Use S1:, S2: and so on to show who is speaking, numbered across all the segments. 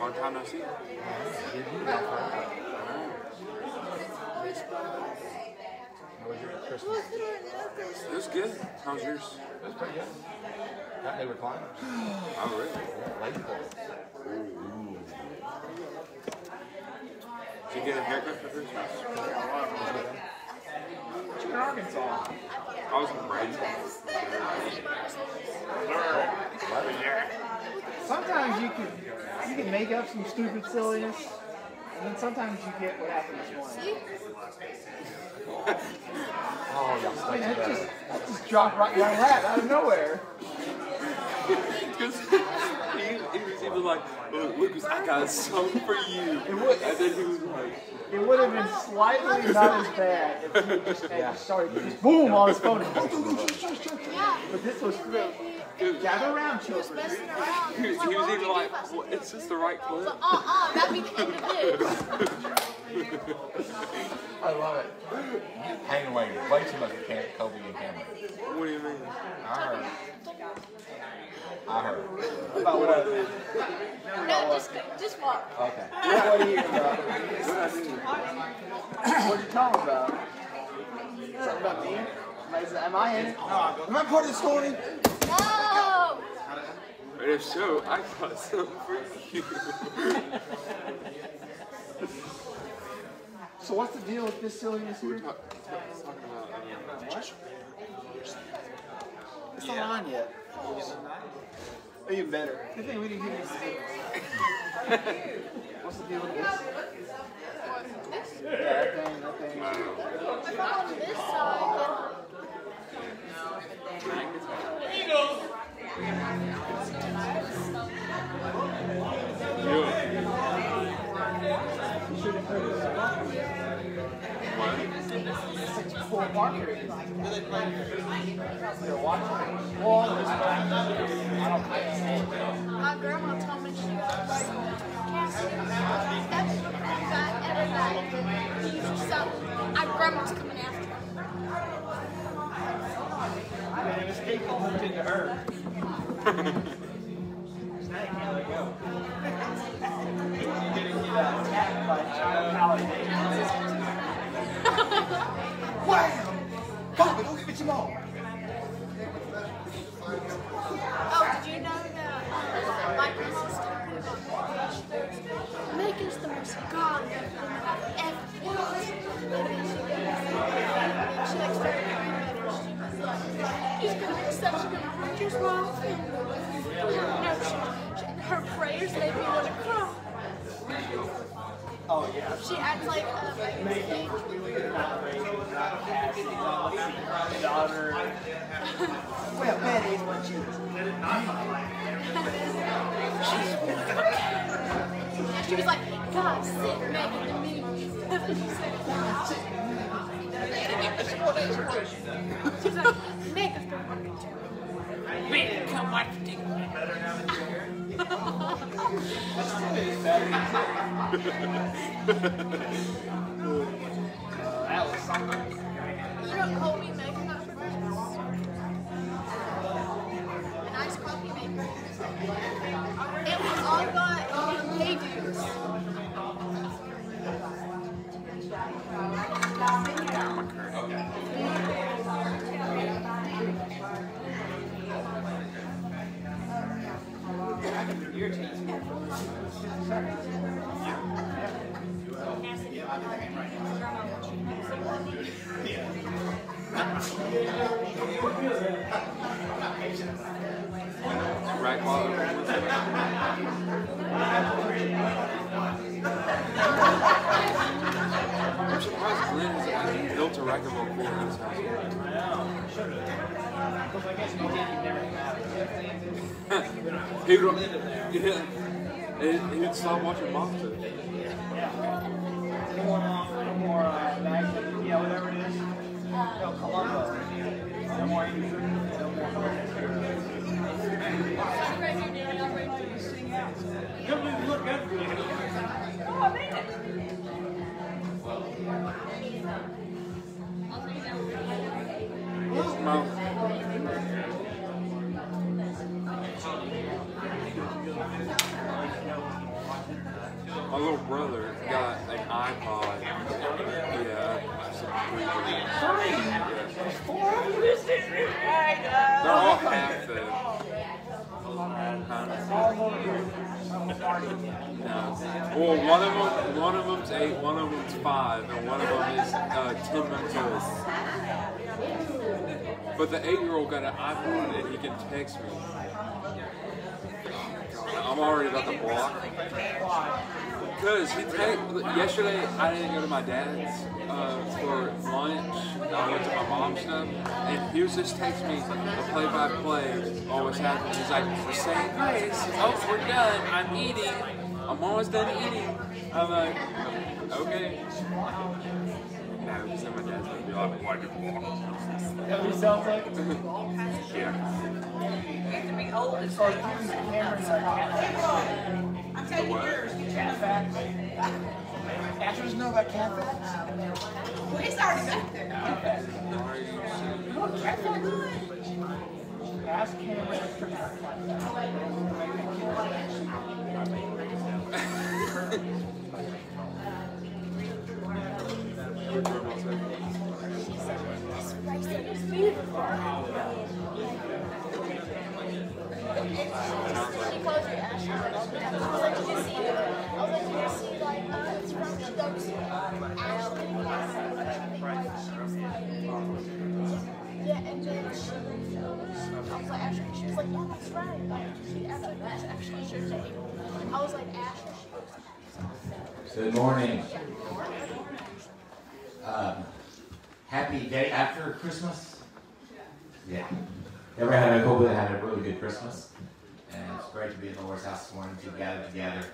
S1: Long time no see.
S2: Did you? How was your Christmas?
S1: It was good. How was yours?
S2: It was pretty good. Got new recliners.
S1: Oh, really?
S2: Yeah, La-Z-Boy.
S1: Did you get a haircut for Christmas?
S3: You're in Arkansas.
S1: I was in Bradenton.
S3: Sometimes you can you can make up some stupid silliness, and then sometimes you get what happened this morning.
S2: Oh, y'all
S3: I mean, that just that just dropped right in my lap out of nowhere.
S1: Because he, he was even like, "Oh, Lucas, I got a song for you.
S3: It would-
S1: And then he was like,
S3: It would have been slightly not as bad if he just had just started just boom on his phone. But this was gather around,
S4: He was
S3: children.
S4: messing around.
S1: he was,
S4: Like,
S1: he was
S4: why
S1: even like,
S4: you do
S1: well, is this the right clip?
S4: Uh uh, that'd be the end of this.
S2: I love it. Hang away way too much with Cam, Kobe and Cameron.
S1: What do you mean?
S2: I heard. I heard.
S3: About what?
S4: No, just, just walk.
S2: Okay.
S3: What are you about?
S1: What I do?
S3: What are you talking about? Something about me? Am I- Am I in it? Am I part of the story?
S4: No!
S1: And if so, I got something for you.
S3: So what's the deal with this silliness
S1: We're
S3: here?
S1: talk, talk, talking about, um,
S3: It's not on yet. Or even better. Good thing we didn't get this. What's the deal with this?
S4: This?
S3: Yeah, that thing, that thing.
S4: If I'm on this side, my grandma told me she was Cassie, that's that ever that he used to sell. Grandma's
S3: child paladin. Wham! Kobe, go get your mom.
S4: Oh, did you know that uh, my grandma was talking Megan's the most god thing I've ever her made me want to cry.
S3: Oh, yeah.
S4: She acts like uh,
S3: daughter. Well, Betty is what she is.
S4: she was like, God, sit Megan to me. That's what she said. She was like, Megan's been working too. Megan, come watch the
S3: That.
S4: You know, Kobe Megan
S1: I'm surprised Glenn has actually built a racquetball court in his house. he would, yeah, he would stop watching.
S3: No more, no more uh, yeah, whatever it is. No, Columbo. It.
S1: Mouth. brother got an iPod. Yeah.
S3: Four of you is this right?
S1: They're all half fed. No. Well, one of them, one of them's eight, one of them's five, and one of them is uh, ten months old. But the eight-year-old got an iPhone and he can text me. I'm already about to block. Because he te- yesterday I didn't go to my dad's uh, for lunch. I went to my mom's stuff, and he was just texting me a play-by-play. Always happens. He's like, "We're saying grace. Oh, we're done. I'm eating. I'm almost done eating." I'm like, "Okay." No, he said my dad's gonna be like, "Why did you walk?"
S3: That what he sounds like?
S1: Yeah.
S5: You have to be old
S3: As
S5: as
S3: far as using the camera and stuff.
S5: I'm taking yours.
S3: Cat facts. Asher doesn't know about cat facts.
S5: Well, it's already back there.
S3: You know what cat? Ask Cameron for cat
S4: This I was like. She.
S6: Good morning. Um, happy day after Christmas. Yeah. Everybody had, I hope they had a really good Christmas. And it's great to be in the Lord's house this morning to gather together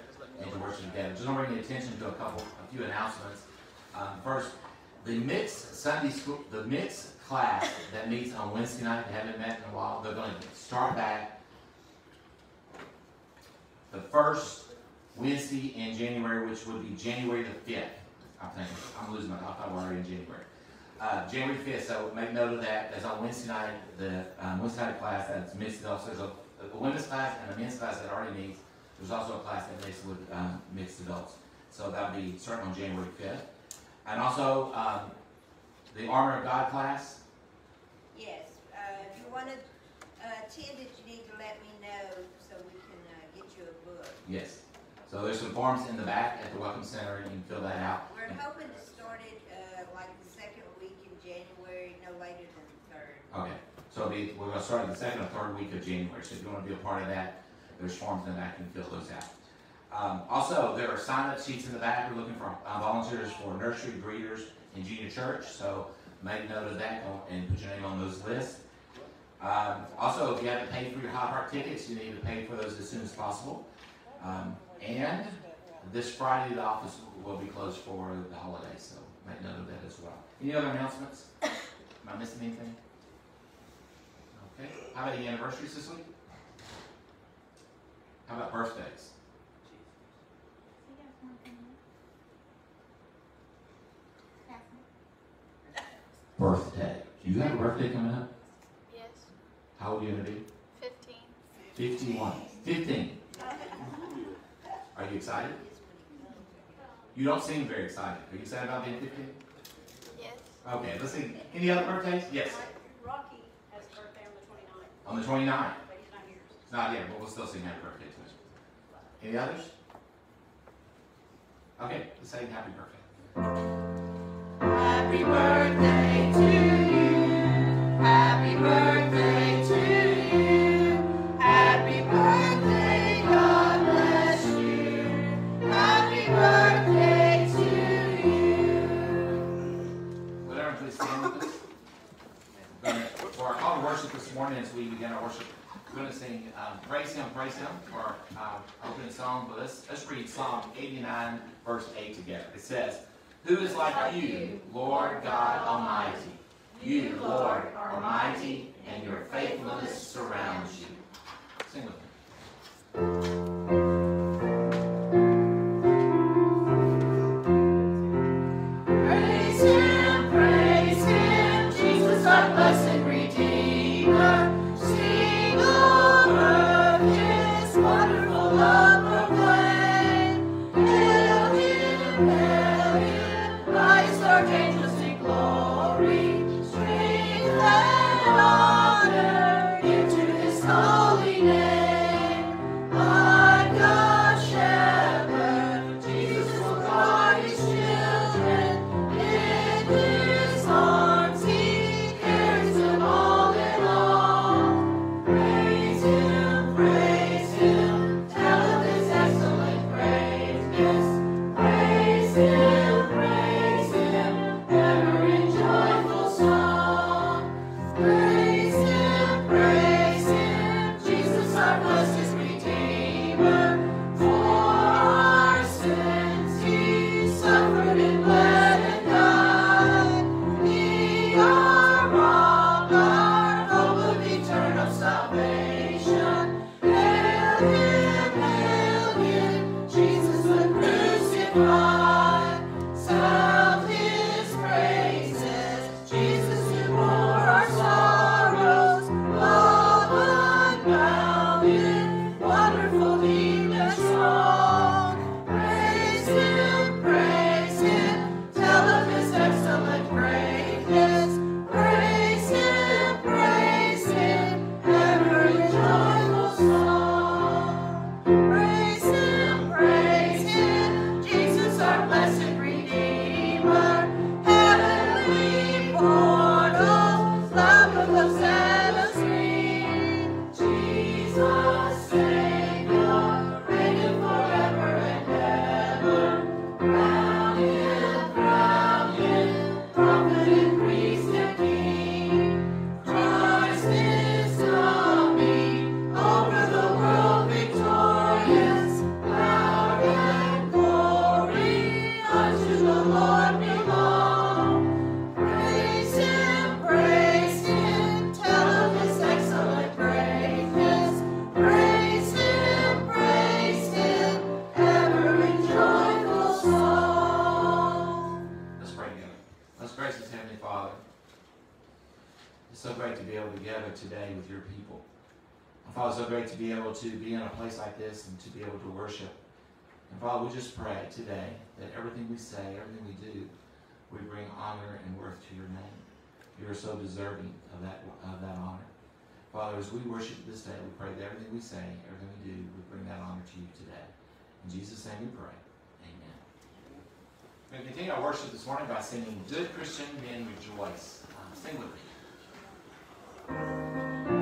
S6: and to worship together. Just want to bring your attention to a couple, a few announcements. Um, first, the mixed Sunday school, the mixed class that meets on Wednesday night, they haven't met in a while. They're going to start back the first Wednesday in January, which would be January the 5th. I think. I'm losing my, I thought we're already in January. Uh, January 5th, so make note of that. That's on Wednesday night, the um, Wednesday night class that's mixed. Also, there's a, a women's class and a men's class that already meets. There's also a class that meets with um, mixed adults. So that'll be starting on January 5th. And also, um, the Armor of God class.
S7: Yes, uh, if you want to attend it, you need to let me know so we can uh, get you a book.
S6: Yes. So there's some forms in the back at the Welcome Center. You can fill that out.
S7: We're hoping to start it uh, like the second week in January, no later than the third.
S6: Okay, so be, we're gonna start the second or third week of January, so if you wanna be a part of that, there's forms in the back, you can fill those out. Um, also, there are sign-up sheets in the back, we're looking for uh, volunteers for nursery, greeters, and junior church, so make note of that and put your name on those lists. Um, also, if you haven't paid for your High Park tickets, you need to pay for those as soon as possible. Um, and this Friday, the office will be closed for the holiday, so make note of that as well. Any other announcements? Am I missing anything? Okay, how about the anniversaries this week? How about birthdays? Birthday. Do you have a birthday coming up?
S4: Yes,
S6: How old are you gonna be?
S4: 15.
S6: Fifty-one. Fifteen. Are you excited? You don't seem very excited. Are you excited about being fifteen?
S4: Yes.
S6: Okay, let's see. Any other birthdays? Yes.
S8: Rocky has a birthday on the 29th,
S6: On the 29th.
S8: but he's not here.
S6: It's not yet, but we'll still sing happy birthday to him. Any others? Okay, let's say happy birthday.
S5: Happy birthday to
S6: we begin our worship, we're going to sing um, Praise Him, Praise Him for our opening song. But let's, let's read Psalm 89, verse 8 together. It says, Who is like you, Lord God Almighty? You, Lord, are mighty, and your faithfulness surrounds you. Sing with me.
S5: To be in a place like this and to be able to worship. And Father, we just pray today that everything we say, everything we do, we bring honor and worth to your name. You are so deserving of that, of that honor. Father, as we worship this day, we pray that everything we say, everything we do, we bring that honor to you today. In Jesus' name we pray. Amen. We continue our worship this morning by singing Good Christian Men Rejoice. Um, sing with me.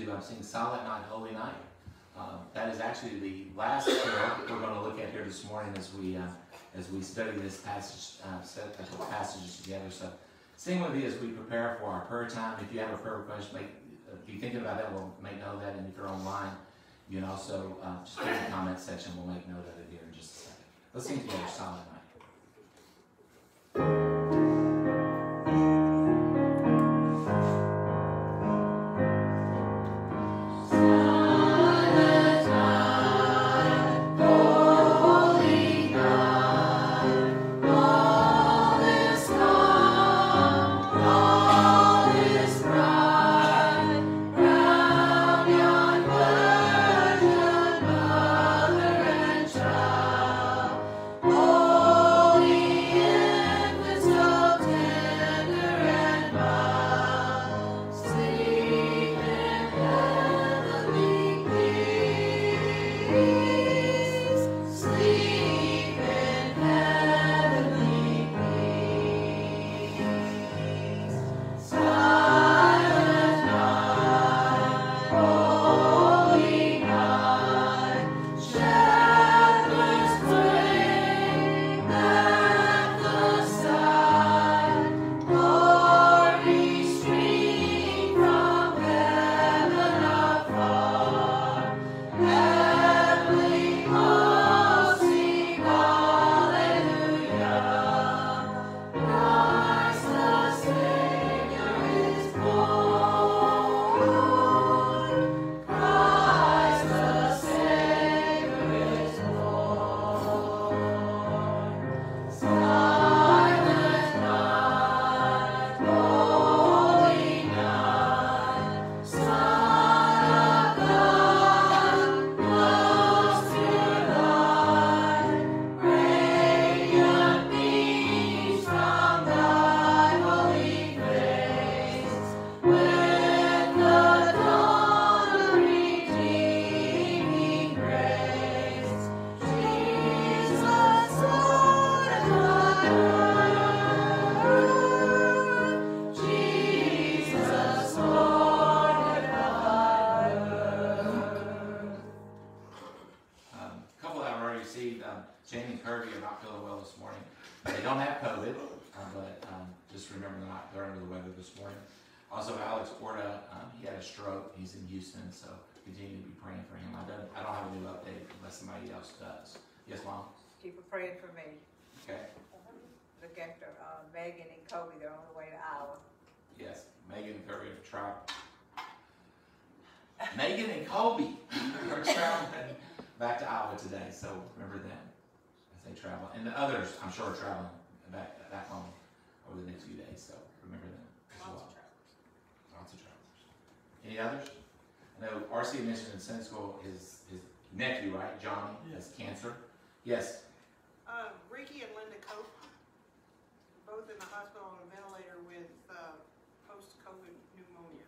S9: to
S5: um, sing
S6: Silent Night, Holy Night. Um, that is actually the last book we're going to look at here this morning as we uh, as we study this passage, uh, set the passages together. So sing with me as we prepare for our prayer time. If you have a prayer request, make, if you're thinking about that, we'll make note of that. And if you're online, you can also uh, just put in the comment section. We'll make note of it here in just a second. Let's sing together, Silent Night. Also, Alex Porta, um, he had a stroke. He's in Houston, so continue to be praying for him. I don't I don't have a new update unless somebody else does. Yes, mom.
S10: Keep praying for me.
S6: Okay.
S10: Look after uh, Megan and Kobe. They're on the way to Iowa.
S6: Yes, Megan and Kirby have traveled. Megan and Kobe are traveling back to Iowa today, so remember them as they travel. And the others, I'm sure, are traveling back back home over the next few days, so remember them as well. Lots of travelers. Any others? I know RC mentioned in Sunday school his his nephew, right, Johnny, has cancer. Yes.
S11: Uh, Ricky and Linda Cope, both in the hospital on a ventilator with, uh, post-COVID pneumonia.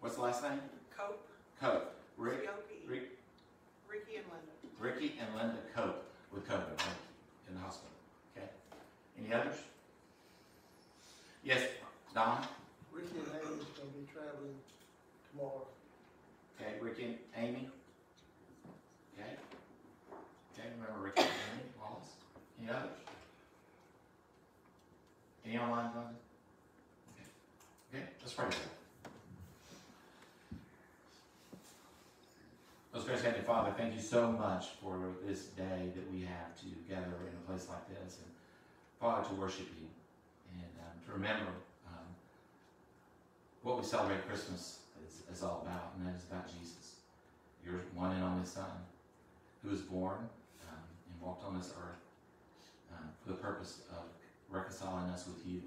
S6: What's the last name?
S11: Cope,
S6: Cope. Rick, Rick,
S11: Ricky and Linda.
S6: Ricky and Linda Cope with COVID right, in the hospital. Okay. Any others? Yes, Don.
S12: Ricky and Amy's gonna be traveling tomorrow.
S6: Okay, Ricky and Amy. Okay. Okay, remember Ricky and Amy Wallace. Any others? Any online, Glenn? Okay. Okay, let's pray. Most gracious Heavenly Father, thank you so much for this day that we have to gather in a place like this, and Father, to worship you and um, to remember um, what we celebrate Christmas is, is all about, and that is about Jesus, your one and only Son, who was born um, and walked on this earth um, for the purpose of reconciling us with you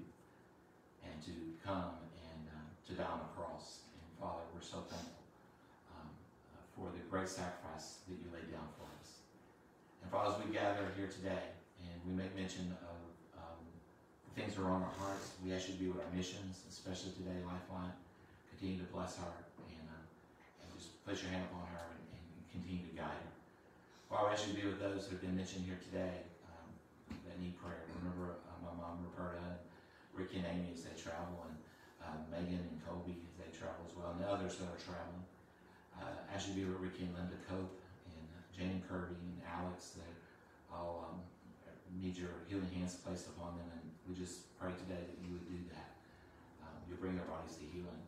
S6: and to come and um, to die on the cross. And Father, we're so thankful um, uh, for the great sacrifice that you laid down for us. And Father, as we gather here today and we make mention of um, things that are on our hearts, we ask you to be with our missions, especially today, Lifeline. Continue to bless her and, uh, and just place your hand upon her and, and continue to guide her. Father, I ask you to be with those who have been mentioned here today um, that need prayer. Remember uh, my mom, Roberta, and Ricky and Amy as they travel, and uh, Megan and Kobe as they travel as well, and the others that are traveling. Uh, ask you to be with Ricky and Linda Cope, and uh, Jane Kirby, and Alex that all um, need your healing hands placed upon them, and we just pray today that you would do that. Um, you'll bring their bodies to healing.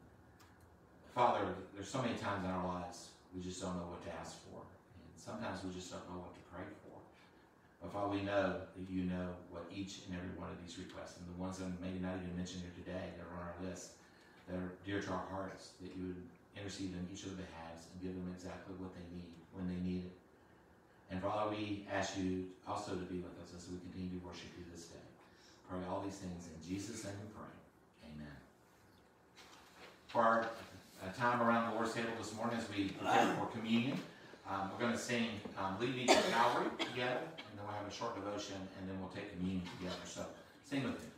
S6: Father, there's so many times in our lives we just don't know what to ask for. And sometimes we just don't know what to pray for. But Father, we know that you know what each and every one of these requests, and the ones that maybe not even mentioned here today that are on our list, that are dear to our hearts, that you would intercede on each of the behalves and give them exactly what they need when they need it. And Father, we ask you also to be with us as we continue to worship you this day. Pray all these things in Jesus' name we pray. Amen. For time around the Lord's table this morning as we prepare for communion, um, we're going to sing um, Lead Me to Calvary together, and then we'll have a short devotion, and then we'll take communion together. So sing with
S5: me.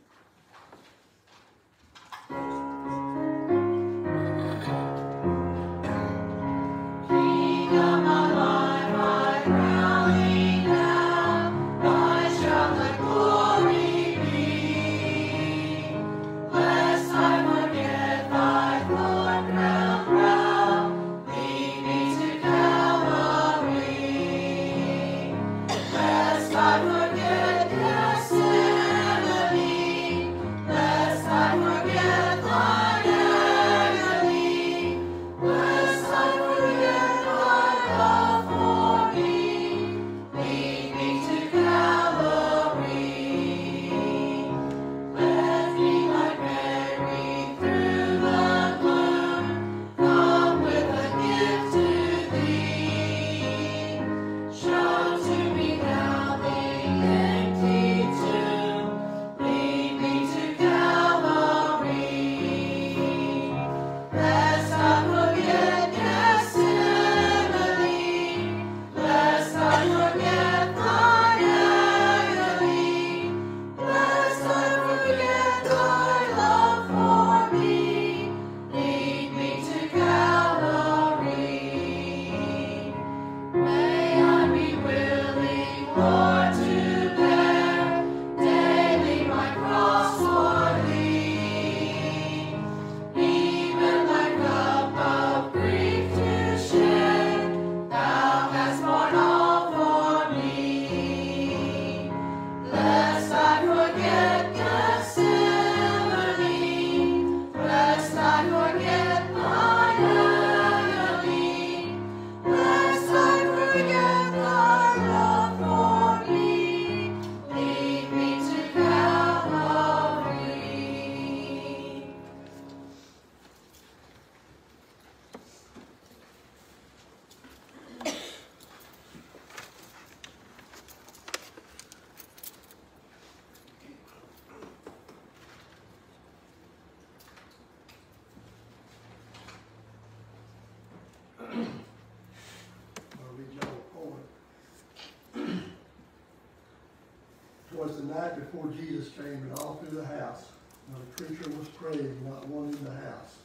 S12: The night before Jesus came, and all through the house, not creature was praying, not one in the house.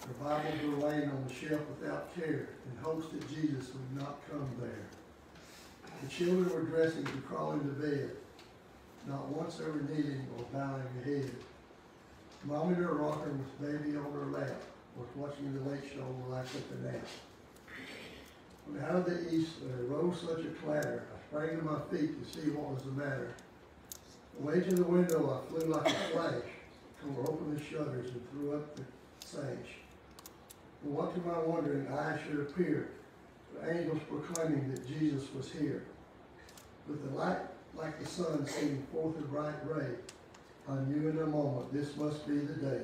S12: Their Bibles were laying on the shelf without care, in hopes that Jesus would not come there. The children were dressing to crawl into bed. Not once were kneeling or bowing their head. Mom in her rocker with baby on her lap was watching the late show while I took a nap. When out of the east there arose such a clatter, I sprang to my feet to see what was the matter. Away to the window I flew like a flash, tore open the shutters and threw up the sash. And what to my wondering eyes should appear, the angels proclaiming that Jesus was here. With the light like the sun sending forth a bright ray, I knew in a moment this must be the day.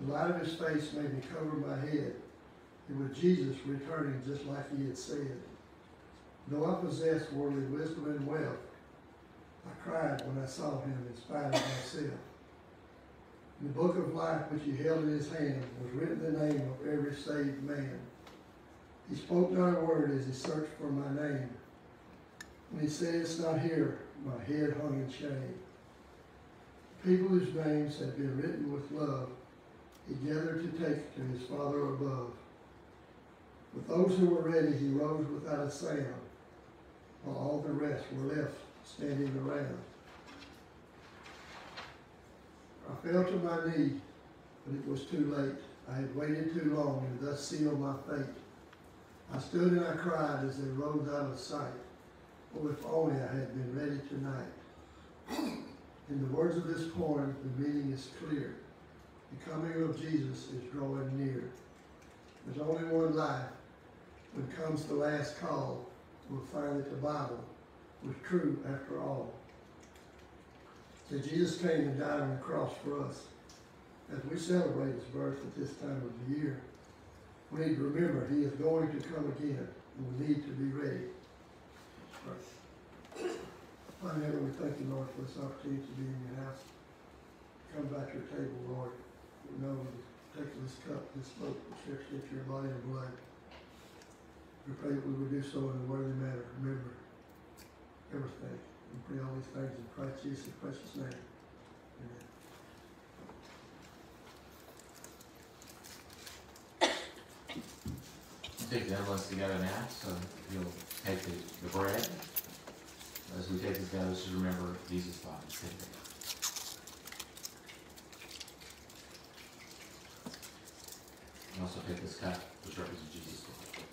S12: The light of his face made me cover my head. It was Jesus returning just like he had said. Though I possessed worldly wisdom and wealth, I cried when I saw him in spite of myself. In the book of life which he held in his hand was written the name of every saved man. He spoke not a word as he searched for my name. When he said, It's not here, my head hung in shame. People whose names had been written with love, he gathered to take to his Father above. With those who were ready, he rose without a sound, while all the rest were left standing around. I fell to my knee, but it was too late. I had waited too long and thus sealed my fate. I stood and I cried as they rose out of sight. Oh, if only I had been ready tonight. In the words of this poem, the meaning is clear. The coming of Jesus is drawing near. There's only one life. When comes the last call, we'll find that the Bible was true after all. That Jesus came and died on the cross for us. As we celebrate his birth at this time of the year, we need to remember he is going to come again, and we need to be ready. Father, Heaven, we thank you, Lord, for this opportunity to be in your house. Come back to your table, Lord. We know you take this cup, this smoke, which represents your body and blood. We pray that we would do so in a worthy manner. Remember everything. We pray all these things in Christ Jesus' precious name. Amen.
S6: Take the elements together now, so you'll take the, the bread. As we take this together, just remember Jesus' body. It. Also take this cup, which represents Jesus' blood.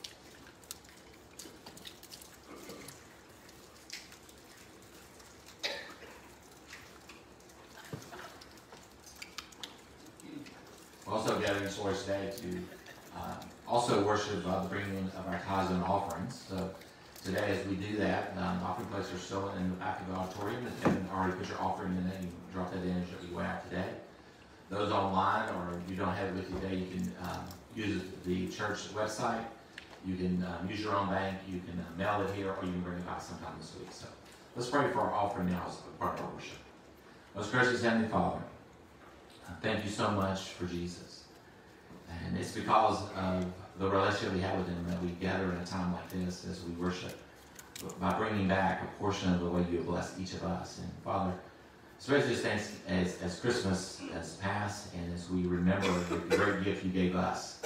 S6: We're also gathering source today to um, also worship uh, the bringing of our tithes and offerings. So today, as we do that, um, offering plates are still in the back of the auditorium. If you haven't already put your offering in it, you drop that in as you go out today. Those online or you don't have it with you today, you can um, use the church website. You can um, use your own bank. You can uh, mail it here, or you can bring it by sometime this week. So let's pray for our offering now as part of our worship. Most gracious Heavenly Father, uh, thank you so much for Jesus. And it's because of the relationship we have with Him that we gather in a time like this as we worship by bringing back a portion of the way you have blessed each of us. And Father, especially as, as, as Christmas has passed and as we remember the great gift you gave us,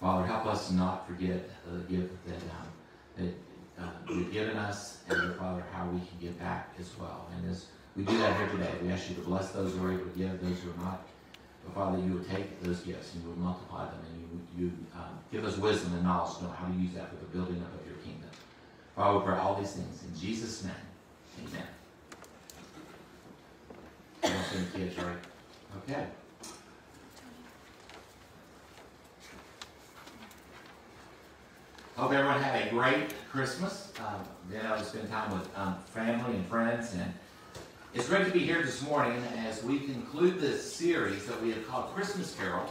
S6: Father, help us not forget the gift that, um, that uh, you've given us and, Father, how we can give back as well. And as we do that here today, we ask you to bless those who are able to give, those who are not. Father, you would take those gifts and you would multiply them and you you, um, give us wisdom and knowledge to know how to use that for the building up of your kingdom. Father, we pray all these things in Jesus' name. Amen. Kids, right? Okay. Hope everyone had a great Christmas. Um, been able to spend time with um, family and friends, and it's great to be here this morning as we conclude this series that we have called Christmas Carols.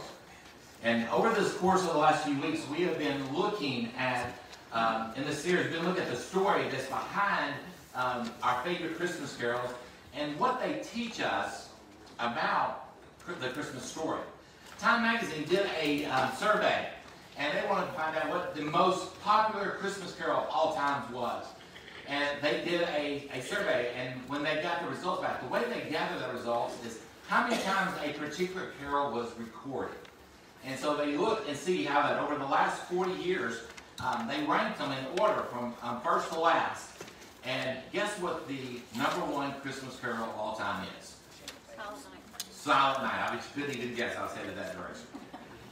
S6: And over this course of the last few weeks, we have been looking at, um, in this series, we've been looking at the story that's behind um, our favorite Christmas carols and what they teach us about the Christmas story. Time Magazine did a um, survey, and they wanted to find out what the most popular Christmas carol of all times was. And they did a, a survey, and when they got the results back, the way they gather the results is how many times a particular carol was recorded. And so they look and see how that over the last 40 years, um, they ranked them in order from um, first to last. And guess what the number one Christmas carol of all time is? Silent Night. I bet you couldn't even guess I was headed that direction.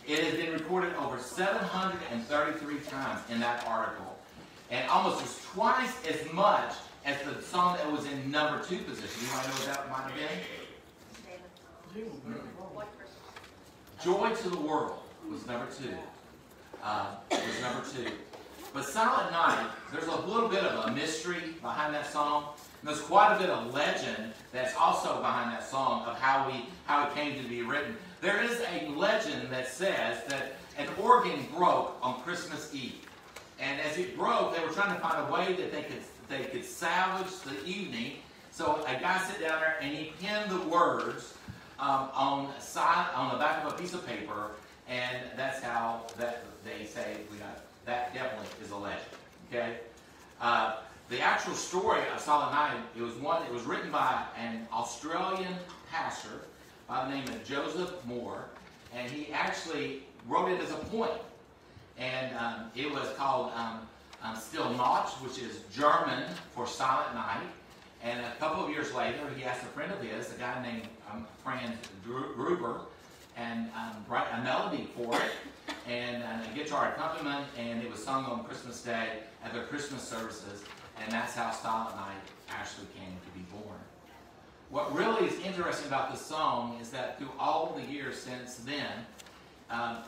S6: It has been recorded over 733 times in that article. And almost as twice as much as the song that was in number two position. You might know what that might have been? Joy to the World was number two. Uh, was number two. But Silent Night, there's a little bit of a mystery behind that song. And there's quite a bit of legend that's also behind that song of how we how it came to be written. There is a legend that says that an organ broke on Christmas Eve. And as it broke, they were trying to find a way that they could they could salvage the evening. So a guy sat down there and he penned the words um, on side on the back of a piece of paper, and that's how that they say we got that definitely is a legend. Okay. Uh, the actual story of Silent Night, it was one. It was written by an Australian pastor by the name of Joseph Mohr, and he actually wrote it as a poem, and um, it was called um, um, Still Nacht, which is German for Silent Night. And a couple of years later, he asked a friend of his, a guy named um, Franz Gruber, and um, write a melody for it, and uh, a guitar accompaniment, and it was sung on Christmas Day at their Christmas services, and that's how Silent Night actually came to be born. What really is interesting about this song is that through all the years since then, um,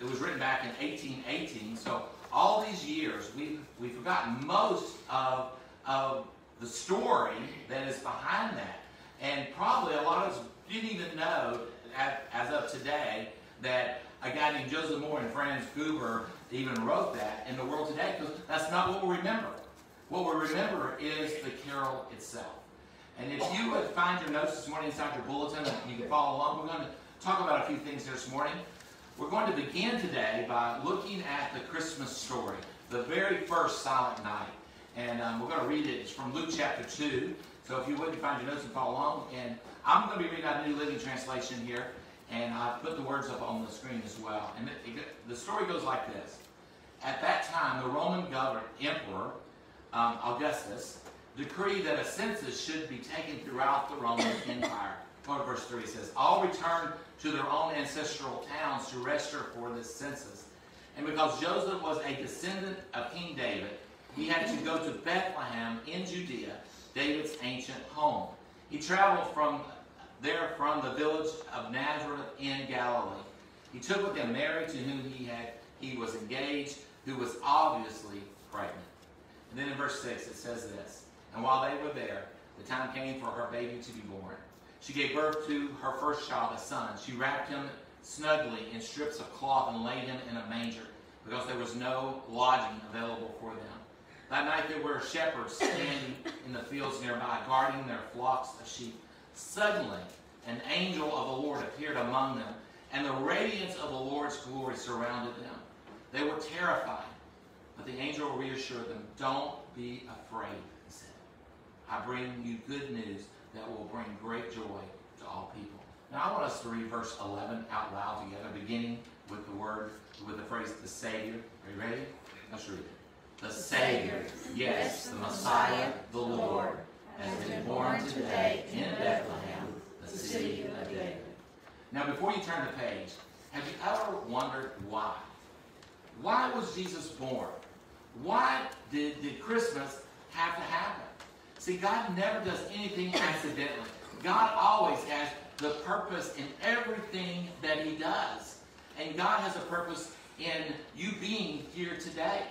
S6: it was written back in 1818, so all these years, we've, we've forgotten most of, of the story that is behind that. And probably a lot of us didn't even know, as of today, that a guy named Joseph Mohr and Franz Gruber even wrote that in the world today, because that's not what we remember. What we remember is the carol itself. And if you would find your notes this morning inside your bulletin, you can follow along, we're going to talk about a few things this morning. We're going to begin today by looking at the Christmas story, the very first Silent Night. And um, we're going to read it. It's from Luke chapter 2. So if you wouldn't find your notes and follow along. And I'm going to be reading out a New Living Translation here. And I've put the words up on the screen as well. And it, it, the story goes like this. At that time, the Roman governor, emperor, um, Augustus, decreed that a census should be taken throughout the Roman Empire. Go to verse 3 says, All returned to their own ancestral towns to register for this census. And because Joseph was a descendant of King David, he had to go to Bethlehem in Judea, David's ancient home. He traveled from there from the village of Nazareth in Galilee. He took with him Mary, to whom he had he was engaged, who was obviously pregnant. And then in verse 6 it says this, And while they were there, the time came for her baby to be born. She gave birth to her first child, a son. She wrapped him snugly in strips of cloth and laid him in a manger, because there was no lodging available for them. That night there were shepherds standing in the fields nearby, guarding their flocks of sheep. Suddenly, an angel of the Lord appeared among them, and the radiance of the Lord's glory surrounded them. They were terrified, but the angel reassured them, Don't be afraid, he said. I bring you good news that will bring great joy to all people. Now I want us to read verse 11 out loud together, beginning with the word, with the phrase, the Savior. Are you ready? Let's read it. The Savior, yes, the Messiah, the Lord, has been born today in Bethlehem, the city of David. Now before you turn the page, have you ever wondered why? Why was Jesus born? Why did, did Christmas have to happen? See, God never does anything accidentally. God always has the purpose in everything that He does. And God has a purpose in you being here today.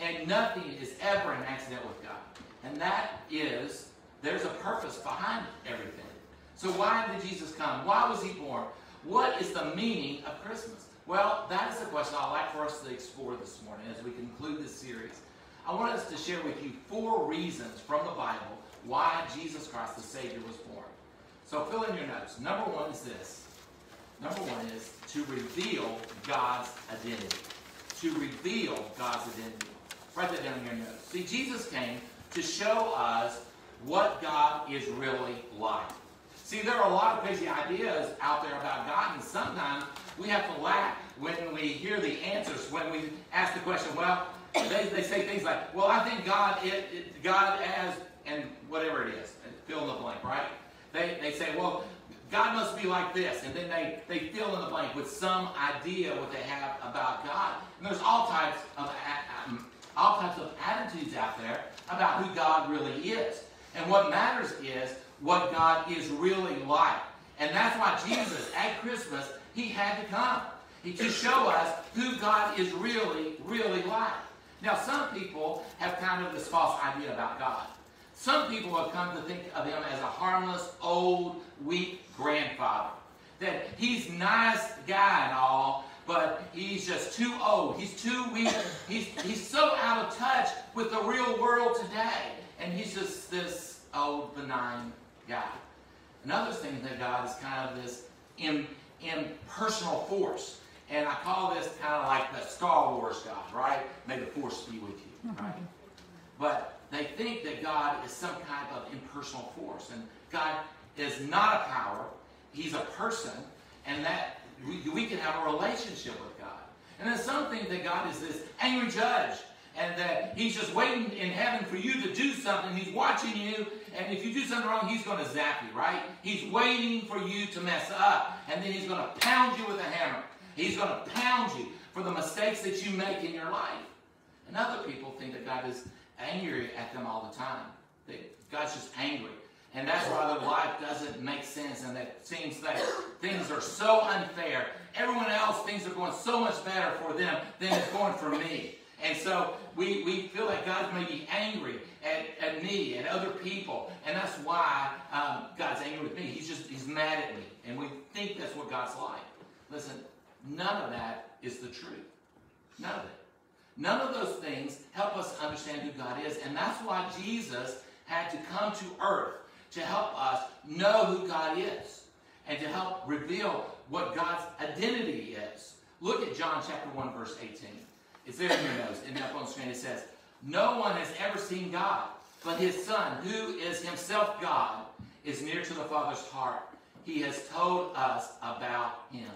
S6: And nothing is ever an accident with God. And that is, there's a purpose behind everything. So why did Jesus come? Why was He born? What is the meaning of Christmas? Well, that is the question I'd like for us to explore this morning as we conclude this series. I want us to share with you four reasons from the Bible why Jesus Christ the Savior was born. So fill in your notes. Number one is this. Number one is to reveal God's identity. To reveal God's identity. Write that down in your notes. See, Jesus came to show us what God is really like. See, there are a lot of crazy ideas out there about God, and sometimes we have to laugh when we hear the answers, when we ask the question, well, they, they say things like, well, I think God, it, it, God as, and whatever it is, fill in the blank, right? They, they say, well, God must be like this, and then they, they fill in the blank with some idea what they have about God. And there's all types of um, all types of attitudes out there about who God really is. And what matters is what God is really like. And that's why Jesus at Christmas he had to come he, to show us who God is really, really like. Now, some people have kind of this false idea about God. Some people have come to think of him as a harmless, old, weak grandfather. That he's nice guy and all, but he's just too old. He's too weak. He's, he's so out of touch with the real world today. And he's just this old, benign guy. Another thing that God is kind of this impersonal force. And I call this kind of like the Star Wars God, right? May the force be with you, mm-hmm. right? But they think that God is some kind of impersonal force. And God is not a power, He's a person, and that we, we can have a relationship with God. And then some think that God is this angry judge, and that He's just waiting in heaven for you to do something. He's watching you, and if you do something wrong, He's going to zap you, right? He's waiting for you to mess up, and then He's going to pound you with a hammer. He's going to pound you for the mistakes that you make in your life. And other people think that God is angry at them all the time. That God's just angry. And that's why their life doesn't make sense and that seems that things are so unfair. Everyone else, things are going so much better for them than it's going for me. And so we, we feel like God may be angry at, at me and other people. And that's why um, God's angry with me. He's just, he's mad at me. And we think that's what God's like. Listen, none of that is the truth. None of it. None of those things help us understand who God is. And that's why Jesus had to come to earth to help us know who God is and to help reveal what God's identity is. Look at John chapter 1, verse 18. It's there in your notes. And up on the screen it says, No one has ever seen God, but his Son, who is himself God, is near to the Father's heart. He has told us about him.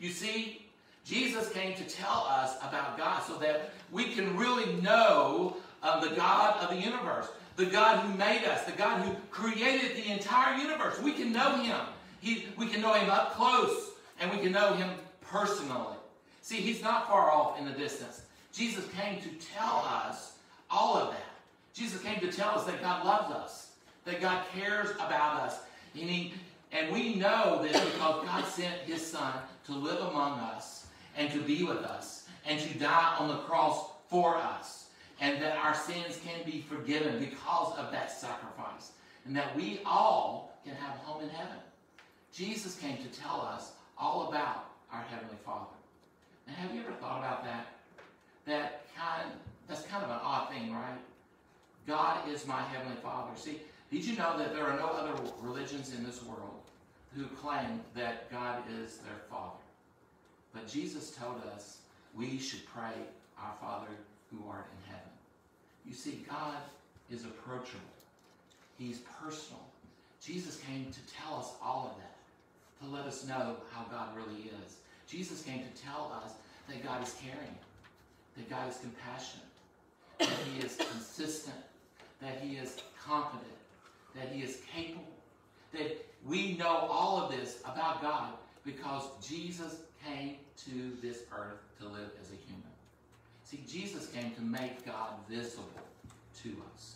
S6: You see, Jesus came to tell us about God so that we can really know um, the God of the universe, the God who made us, the God who created the entire universe. We can know him. He, we can know him up close, and we can know him personally. See, he's not far off in the distance. Jesus came to tell us all of that. Jesus came to tell us that God loves us, that God cares about us. And, he, and we know this because God sent his son to live among us and to be with us and to die on the cross for us. And that our sins can be forgiven because of that sacrifice. And that we all can have a home in heaven. Jesus came to tell us all about our Heavenly Father. Now, have you ever thought about that? That kind that's kind of an odd thing, right? God is my Heavenly Father. See, did you know that there are no other religions in this world who claim that God is their Father? But Jesus told us we should pray, Our Father who art in heaven. You see, God is approachable. He's personal. Jesus came to tell us all of that, to let us know how God really is. Jesus came to tell us that God is caring, that God is compassionate, that He is consistent, that He is competent, that He is capable, that we know all of this about God because Jesus came to this earth to live as a human. See, Jesus came to make God visible to us.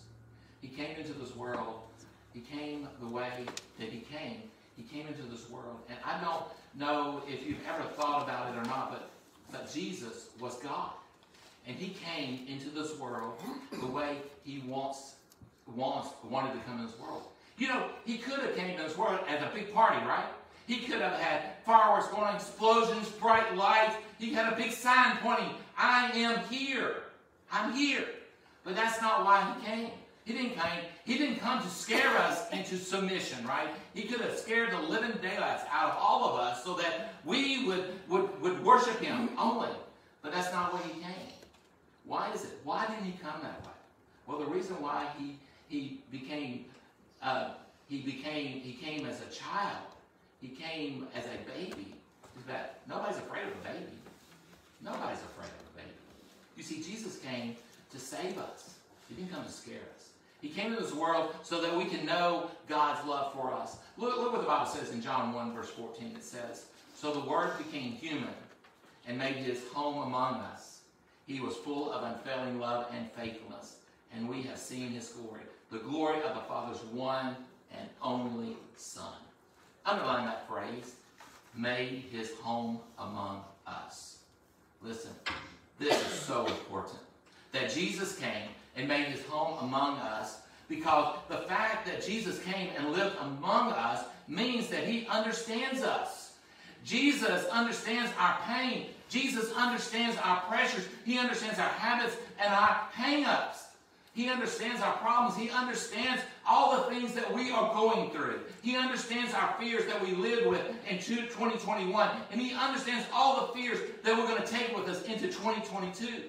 S6: He came into this world. He came the way that he came. He came into this world. And I don't know if you've ever thought about it or not, but, but Jesus was God. And he came into this world the way he wants, wants wanted to come in this world. You know, he could have came to this world as a big party, right? He could have had fireworks going explosions, bright lights. He had a big sign pointing, I am here. I'm here. But that's not why he came. He didn't come, he didn't come to scare us into submission, right? He could have scared the living daylights out of all of us so that we would, would, would worship him only. But that's not why he came. Why is it? Why didn't he come that way? Well, the reason why he he became uh, he became he came as a child, he came as a baby, nobody's afraid of a baby. Nobody's afraid of a baby. You see, Jesus came to save us. He didn't come to scare us. He came into this world so that we can know God's love for us. Look, look what the Bible says in John 1, verse 14. It says, So the Word became human and made his home among us. He was full of unfailing love and faithfulness, and we have seen his glory, the glory of the Father's one and only Son. Underline that phrase, made his home among us. Listen, this is so important that Jesus came and made his home among us because the fact that Jesus came and lived among us means that he understands us. Jesus understands our pain. Jesus understands our pressures. He understands our habits and our hang-ups. He understands our problems. He understands all the things that we are going through. He understands our fears that we live with in 2021. And he understands all the fears that we're going to take with us into 2022.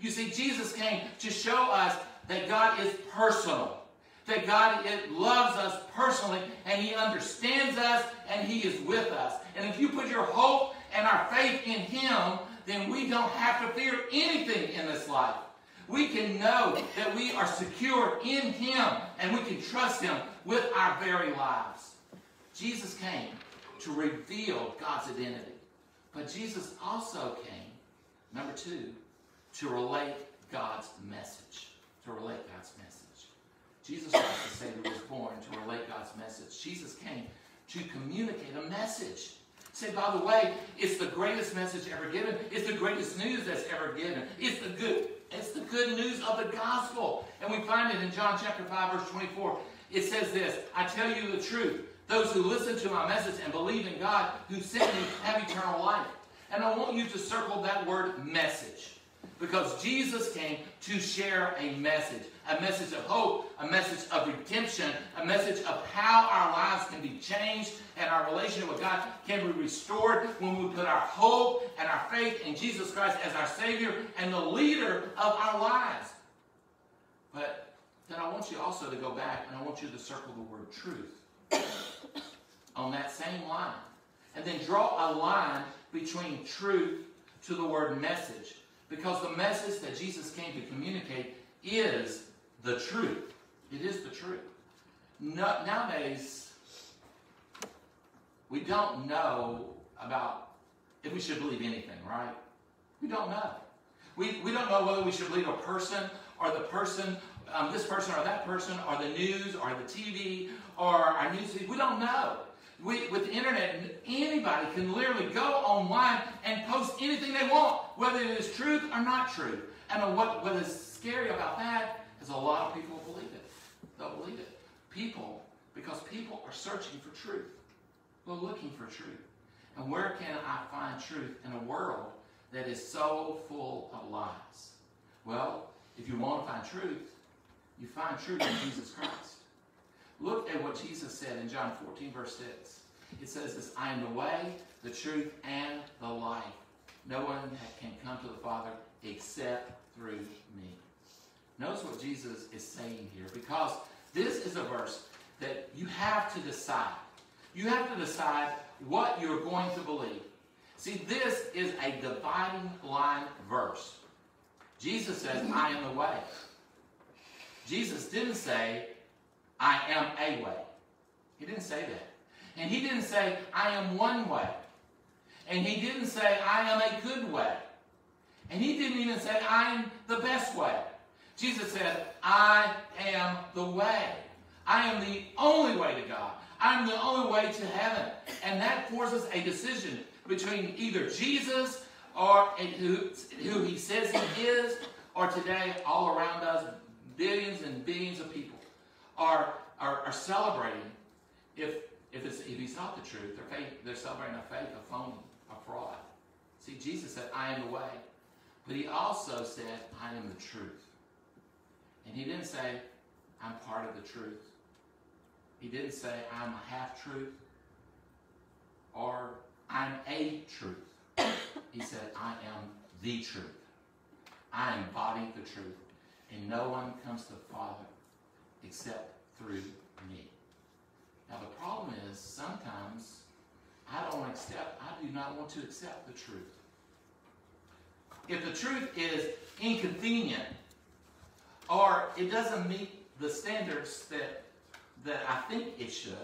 S6: You see, Jesus came to show us that God is personal. That God loves us personally and He understands us and He is with us. And if you put your hope and our faith in Him, then we don't have to fear anything in this life. We can know that we are secure in Him and we can trust Him with our very lives. Jesus came to reveal God's identity. But Jesus also came, number two, to relate God's message. To relate God's message. Jesus Christ, the Savior, was born to relate God's message. Jesus came to communicate a message. Say, by the way, it's the greatest message ever given. It's the greatest news that's ever given. It's the good, it's the good news of the gospel. And we find it in John chapter 5, verse 24. It says this, I tell you the truth. Those who listen to my message and believe in God who sent me have eternal life. And I want you to circle that word message. Because Jesus came to share a message. A message of hope, a message of redemption, a message of how our lives can be changed and our relationship with God can be restored when we put our hope and our faith in Jesus Christ as our Savior and the leader of our lives. But then I want you also to go back and I want you to circle the word truth on that same line. And then draw a line between truth to the word message. Because the message that Jesus came to communicate is the truth. It is the truth. No, nowadays, we don't know about if we should believe anything, right? We don't know. We, we don't know whether we should believe a person or the person, um, this person or that person, or the news or the TV or our news. We don't know. We, with the internet, anybody can literally go online and post anything they want, whether it is truth or not truth. And what, what is scary about that is a lot of people believe it. They'll believe it. People, because people are searching for truth. They're looking for truth. And where can I find truth in a world that is so full of lies? Well, if you want to find truth, you find truth in Jesus Christ. Look at what Jesus said in John 14, verse 6. It says this, I am the way, the truth, and the life. No one can come to the Father except through me. Notice what Jesus is saying here, because this is a verse that you have to decide. You have to decide what you're going to believe. See, this is a dividing line verse. Jesus says, I am the way. Jesus didn't say, I am a way. He didn't say that. And he didn't say, I am one way. And he didn't say, I am a good way. And he didn't even say, I am the best way. Jesus said, I am the way. I am the only way to God. I'm the only way to heaven. And that forces a decision between either Jesus or who, who he says he is, or today all around us, billions and billions of people are, are, are celebrating if, if, if he's not the truth, they're, faith, they're celebrating a fake, a phony, a fraud. See, Jesus said, I am the way. But he also said, I am the truth. And he didn't say, I'm part of the truth. He didn't say, I'm a half truth or I'm a truth. he said, I am the truth. I embody the truth. and no one comes to the Father except through me. Now the problem is sometimes I don't accept, I do not want to accept the truth. If the truth is inconvenient or it doesn't meet the standards that that I think it should,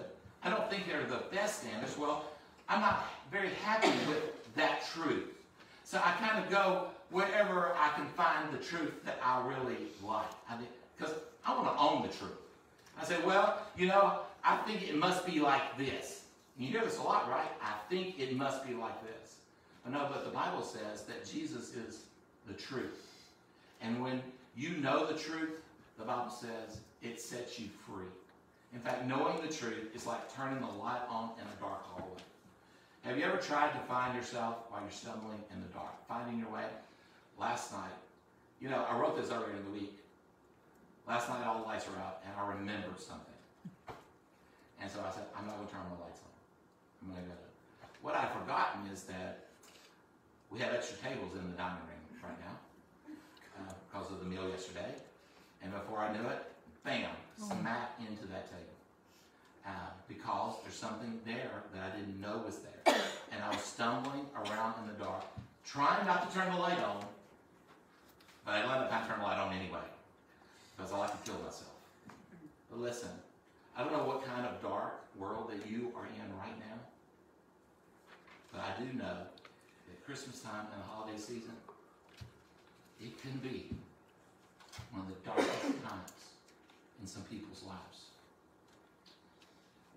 S6: I don't think they're the best standards. Well, I'm not very happy with that truth. So I kind of go wherever I can find the truth that I really like. I because I want to own the truth. I say, well, you know, I think it must be like this. You hear this a lot, right? I think it must be like this. But no, but the Bible says that Jesus is the truth. And when you know the truth, the Bible says it sets you free. In fact, knowing the truth is like turning the light on in a dark hallway. Have you ever tried to find yourself while you're stumbling in the dark, finding your way? Last night, you know, I wrote this earlier in the week. Last night, all the lights were out, and I remembered something. And so I said, I'm not going to turn my lights on. I'm going to go. What I've forgotten is that we have extra tables in the dining room right now uh, because of the meal yesterday. And before I knew it, bam, smack into that table. Uh, because there's something there that I didn't know was there. And I was stumbling around in the dark, trying not to turn the light on, but I let the time turn the light on anyway, because I like to kill myself. But listen, I don't know what kind of dark world that you are in right now, but I do know that Christmas time and the holiday season, it can be one of the darkest times in some people's lives.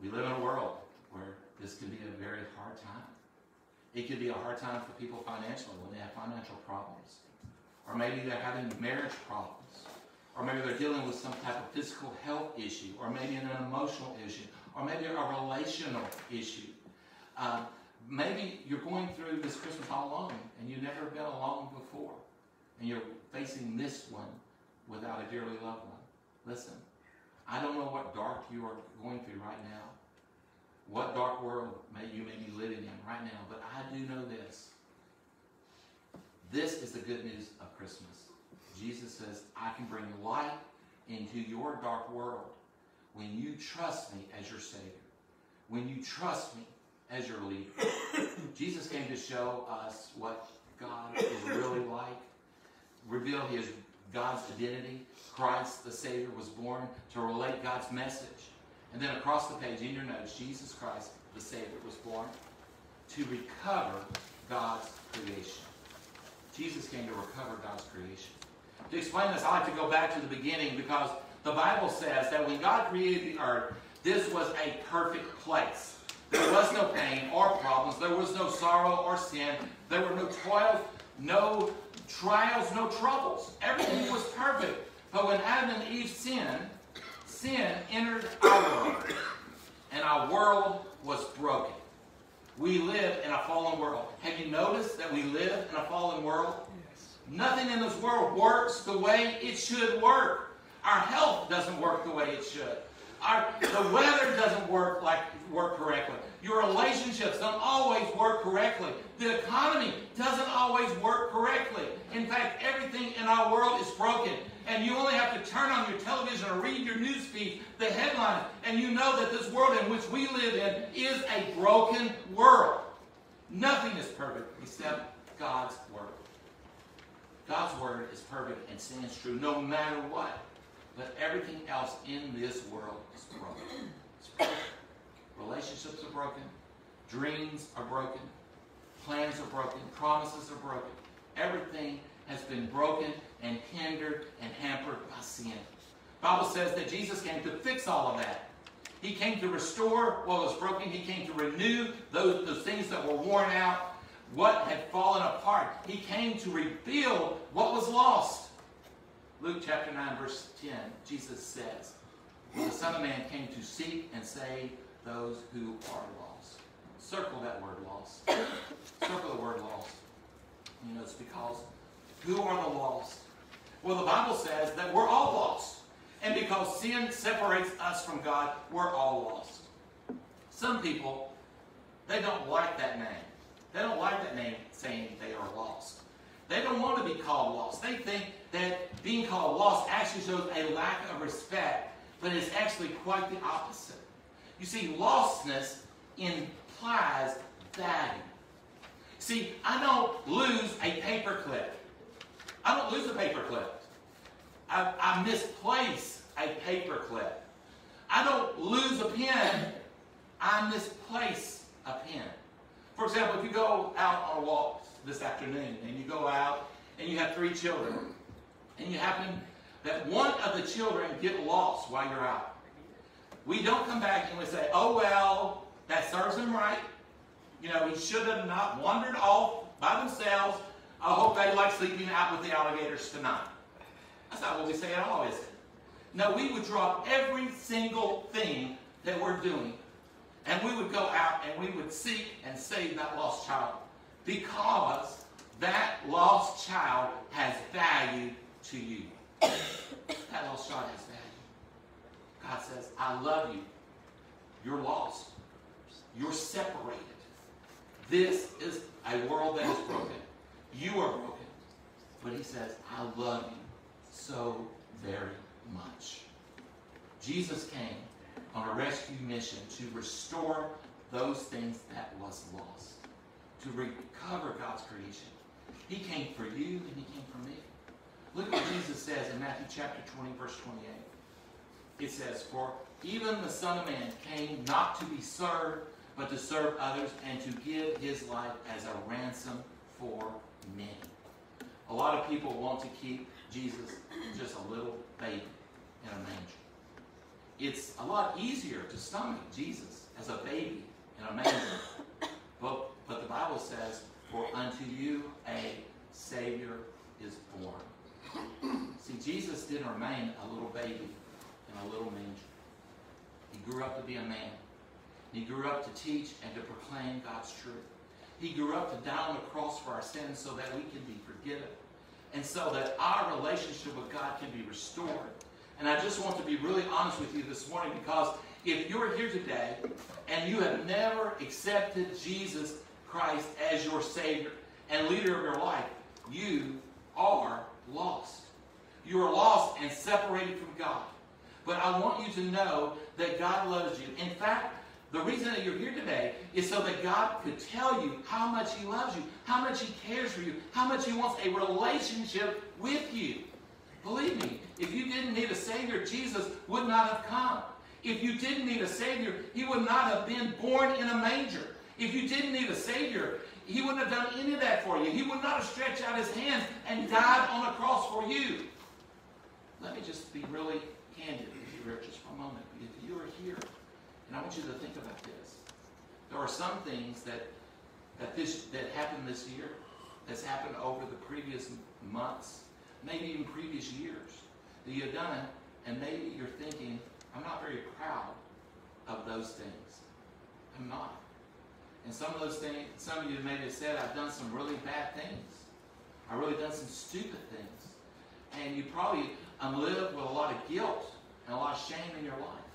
S6: We live in a world where this can be a very hard time. It could be a hard time for people financially when they have financial problems. Or maybe they're having marriage problems. Or maybe they're dealing with some type of physical health issue. Or maybe an emotional issue. Or maybe a relational issue. Uh, maybe you're going through this Christmas all alone and you've never been alone before. And you're facing this one without a dearly loved one. Listen, I don't know what dark you are going through right now, what dark world may you may be living in right now, but I do know this. This is the good news of Christmas. Jesus says, I can bring light into your dark world when you trust me as your Savior, when you trust me as your leader. Jesus came to show us what God is really like, reveal his God's identity. Christ, the Savior, was born to relate God's message. And then across the page in your notes, Jesus Christ, the Savior, was born to recover God's creation. Jesus came to recover God's creation. To explain this, I like to go back to the beginning because the Bible says that when God created the earth, this was a perfect place. There was no pain or problems. There was no sorrow or sin. There were no toils, no trials, no troubles. Everything was perfect. But when Adam and Eve sinned, sin entered our world. And our world was broken. We live in a fallen world. Have you noticed that we live in a fallen world? Yes. Nothing in this world works the way it should work. Our health doesn't work the way it should. Our, the weather doesn't work like work correctly. Your relationships don't always work correctly. The economy doesn't always work correctly. In fact, everything in our world is broken. And you only have to turn on your television or read your news feed, the headlines, and you know that this world in which we live in is a broken world. Nothing is perfect except God's Word. God's Word is perfect and stands true no matter what. But everything else in this world is broken. It's broken. Relationships are broken. Dreams are broken. Plans are broken. Promises are broken. Everything has been broken and hindered and hampered by sin. Bible says that Jesus came to fix all of that. He came to restore what was broken. He came to renew those, those things that were worn out, what had fallen apart. He came to rebuild what was lost. Luke chapter 9, verse 10, Jesus says, The Son of Man came to seek and save those who are lost. Circle that word lost. Circle the word lost. You know, it's because who are the lost? Well, the Bible says that we're all lost. And because sin separates us from God, we're all lost. Some people, they don't like that name. They don't like that name saying they are lost. They don't want to be called lost. They think that being called lost actually shows a lack of respect, but it's actually quite the opposite. You see, lostness implies value. See, I don't lose a paper clip. I don't lose a paper clip. I, I misplace a paper clip. I don't lose a pen. I misplace a pen. For example, if you go out on a walk this afternoon and you go out and you have three children and you happen that one of the children get lost while you're out, we don't come back and we say, oh well, that serves him right. You know, he should have not wandered off by themselves. I hope they like sleeping out with the alligators tonight. That's not what we say at all, is it? No, we would drop every single thing that we're doing. And we would go out and we would seek and save that lost child. Because that lost child has value to you. that lost child has value. God says, I love you. You're lost. You're separated. This is a world that is broken. You are broken. But he says, I love you so very much. Jesus came on a rescue mission to restore those things that was lost, to recover God's creation. He came for you and he came for me. Look what Jesus says in Matthew chapter 20, verse 28. It says, For even the Son of Man came not to be served, but to serve others and to give his life as a ransom for many. A lot of people want to keep Jesus just a little baby in a manger. It's a lot easier to stomach Jesus as a baby in a manger. But, but the Bible says, For unto you a Savior is born. See, Jesus didn't remain a little baby in a little manger. He grew up to be a man. He grew up to teach and to proclaim God's truth. He grew up to die on the cross for our sins so that we can be forgiven and so that our relationship with God can be restored. And I just want to be really honest with you this morning because if you're here today and you have never accepted Jesus Christ as your Savior and leader of your life, you are lost. You are lost and separated from God. But I want you to know that God loves you. In fact, the reason that you're here today is so that God could tell you how much He loves you, how much He cares for you, how much He wants a relationship with you. Believe me, if you didn't need a Savior, Jesus would not have come. If you didn't need a Savior, He would not have been born in a manger. If you didn't need a Savior, He wouldn't have done any of that for you. He would not have stretched out His hands and died on a cross for you. Let me just be really candid Rick, just for a moment. If you are here, and I want you to think about this. There are some things that that this that happened this year, that's happened over the previous months, maybe even previous years, that you've done and maybe you're thinking, I'm not very proud of those things. I'm not. And some of those things, some of you maybe have said, I've done some really bad things. I've really done some stupid things. And you probably um, live with a lot of guilt and a lot of shame in your life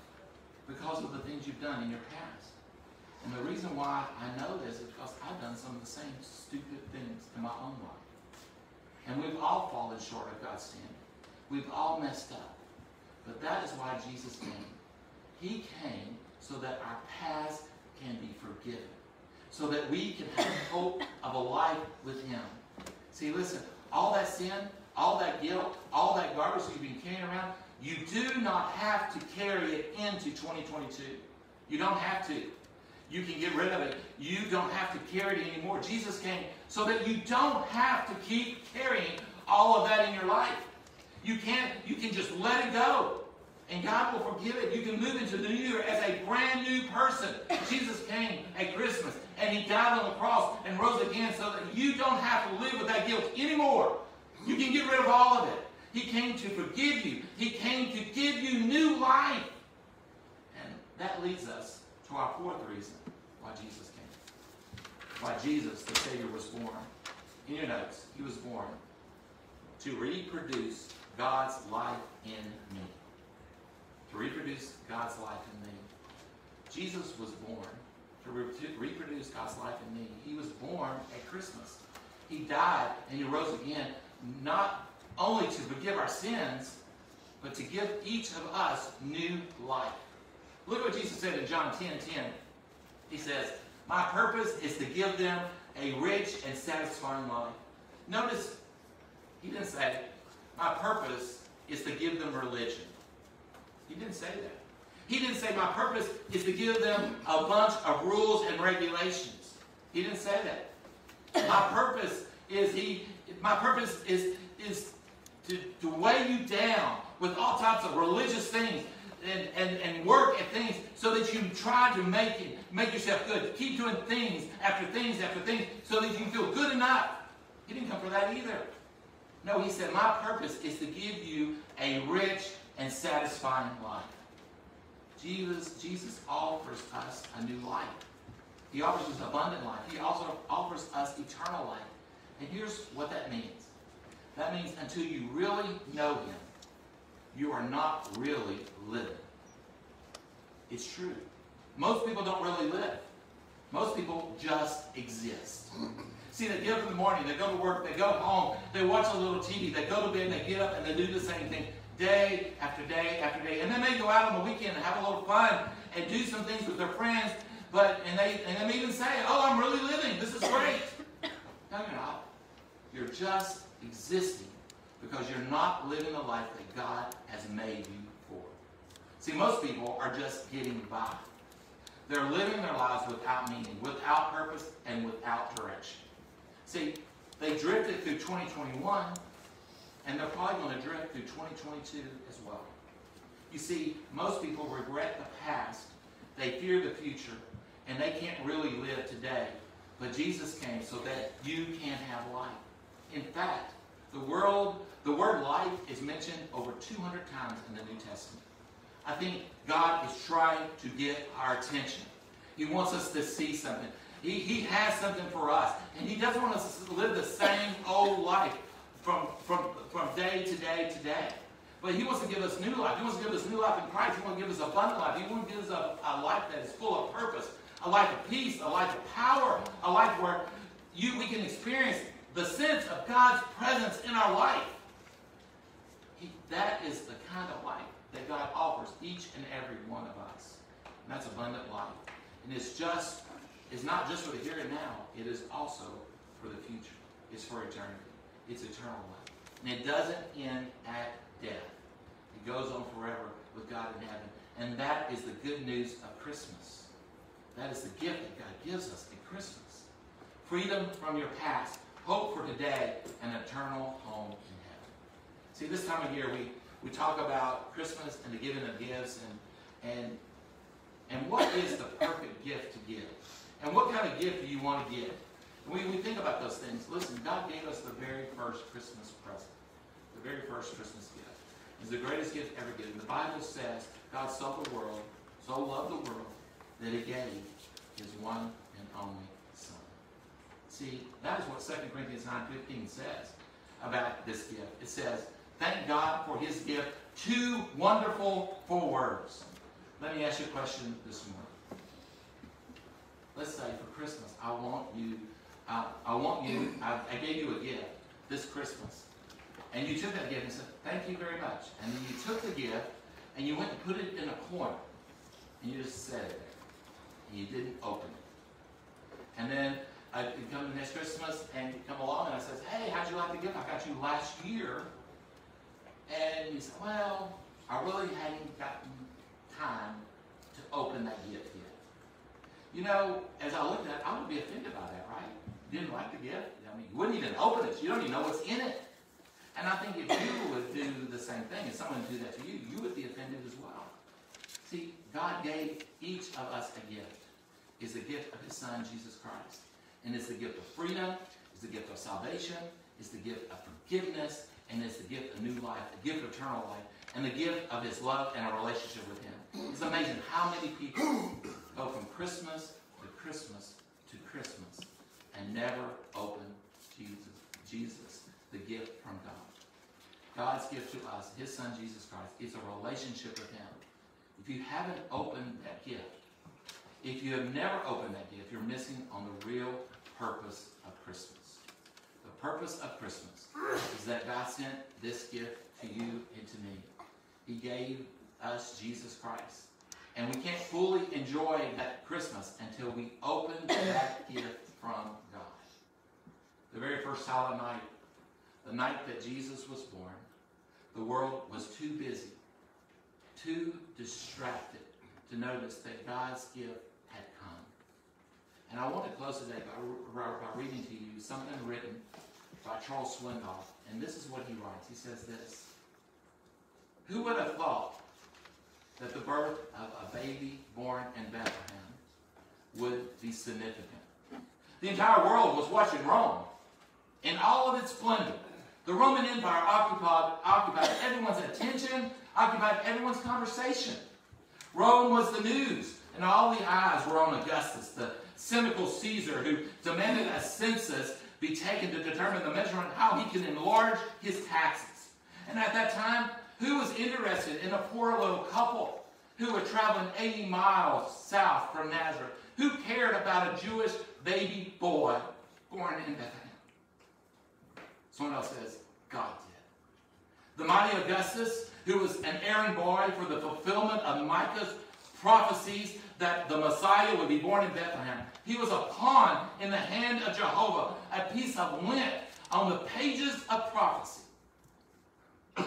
S6: because of the things you've done in your past. And the reason why I know this is because I've done some of the same stupid things in my own life. And we've all fallen short of God's standard. We've all messed up. But that is why Jesus came. He came so that our past can be forgiven. So that we can have hope of a life with Him. See, listen, all that sin, all that guilt, all that garbage you've been carrying around, you do not have to carry it into 2022. You don't have to. You can get rid of it. You don't have to carry it anymore. Jesus came so that you don't have to keep carrying all of that in your life. You can't, you can just let it go. And God will forgive it. You can move into the new year as a brand new person. Jesus came at Christmas and he died on the cross and rose again so that you don't have to live with that guilt anymore. You can get rid of all of it. He came to forgive you. He came to give you new life. And that leads us to our fourth reason why Jesus came. Why Jesus, the Savior, was born. In your notes, he was born to reproduce God's life in me. To reproduce God's life in me. Jesus was born to re- reproduce God's life in me. He was born at Christmas. He died and he rose again, not only to forgive our sins, but to give each of us new life. Look what Jesus said in John 10 10. He says, My purpose is to give them a rich and satisfying life. Notice, he didn't say, My purpose is to give them religion. He didn't say that. He didn't say, My purpose is to give them a bunch of rules and regulations. He didn't say that. My purpose is he my purpose is is to, to weigh you down with all types of religious things and, and, and work at things so that you try to make it, make yourself good. Keep doing things after things after things so that you feel good enough. He didn't come for that either. No, he said, My purpose is to give you a rich and satisfying life. Jesus, Jesus offers us a new life. He offers us abundant life. He also offers us eternal life. And here's what that means. That means until you really know Him, you are not really living. It's true. Most people don't really live. Most people just exist. See, they get up in the morning, they go to work, they go home, they watch a little TV, they go to bed, they get up, and they do the same thing day after day after day. And then they go out on the weekend and have a little fun and do some things with their friends, but and they and they even say, Oh, I'm really living. This is great. No, you're not. You're just existing because you're not living the life that God has made you for. See, most people are just getting by. They're living their lives without meaning, without purpose, and without direction. See, they drifted through 2021, and they're probably going to drift through 2022 as well. You see, most people regret the past, they fear the future, and they can't really live today. But Jesus came so that you can have life. In fact, the world, the word life is mentioned over 200 times in the New Testament. I think God is trying to get our attention. He wants us to see something. He, he has something for us. And He doesn't want us to live the same old life from, from, from day to day to day. But He wants to give us new life. He wants to give us new life in Christ. He wants to give us abundant life. He wants to give us a, a life that is full of purpose, a life of peace, a life of power, a life where you we can experience the sense of God's presence in our life. He, that is the kind of life that God offers each and every one of us. And that's abundant life. And it's just, it's not just for the here and now, it is also for the future. It's for eternity. It's eternal life. And it doesn't end at death. It goes on forever with God in heaven. And that is the good news of Christmas. That is the gift that God gives us at Christmas. Freedom from your past, hope for today, and eternal home in heaven. See, this time of year we, we talk about Christmas and the giving of gifts and and and what is the perfect gift to give? And what kind of gift do you want to give? We, we think about those things. Listen, God gave us the very first Christmas present. The very first Christmas gift. It's the greatest gift ever given. The Bible says God so the world, so loved the world, that he gave his one and only. See, that is what 2 Corinthians 9.15 says about this gift. It says, thank God for his gift, two wonderful four words. Let me ask you a question this morning. Let's say for Christmas, I want you, I, I want you, I, I gave you a gift this Christmas. And you took that gift and said, thank you very much. And then you took the gift and you went and put it in a corner. And you just set it there. And you didn't open it. And then I come next Christmas and come along and I says, hey, how'd you like the gift I got you last year? And you said, well, I really hadn't gotten time to open that gift yet. You know, as I looked at it, I would be offended by that, right? Didn't like the gift? I mean, you wouldn't even open it. You don't even know what's in it. And I think if you would do the same thing, if someone would do that to you, you would be offended as well. See, God gave each of us a gift. It's the gift of His Son, Jesus Christ. And it's the gift of freedom, it's the gift of salvation, it's the gift of forgiveness, and it's the gift of new life, the gift of eternal life, and the gift of His love and a relationship with Him. It's amazing how many people go from Christmas to Christmas to Christmas and never open Jesus, Jesus, the gift from God. God's gift to us, His Son Jesus Christ, is a relationship with Him. If you haven't opened that gift, if you have never opened that gift, you're missing on the real purpose of Christmas. The purpose of Christmas is that God sent this gift to you and to me. He gave us Jesus Christ. And we can't fully enjoy that Christmas until we open that gift from God. The very first silent night, the night that Jesus was born, the world was too busy, too distracted to notice that God's gift. And I want to close today by, by reading to you something written by Charles Swindoll. And this is what he writes. He says this Who would have thought that the birth of a baby born in Bethlehem would be significant? The entire world was watching Rome in all of its splendor. The Roman Empire occupied, occupied everyone's attention, occupied everyone's conversation. Rome was the news, and all the eyes were on Augustus, the cynical Caesar who demanded a census be taken to determine the measurement how he can enlarge his taxes. And at that time, who was interested in a poor little couple who were traveling 80 miles south from Nazareth? Who cared about a Jewish baby boy born in Bethlehem? Someone else says, God did. The mighty Augustus, who was an errand boy for the fulfillment of Micah's prophecies that the Messiah would be born in Bethlehem. He was a pawn in the hand of Jehovah, a piece of lint on the pages of prophecy.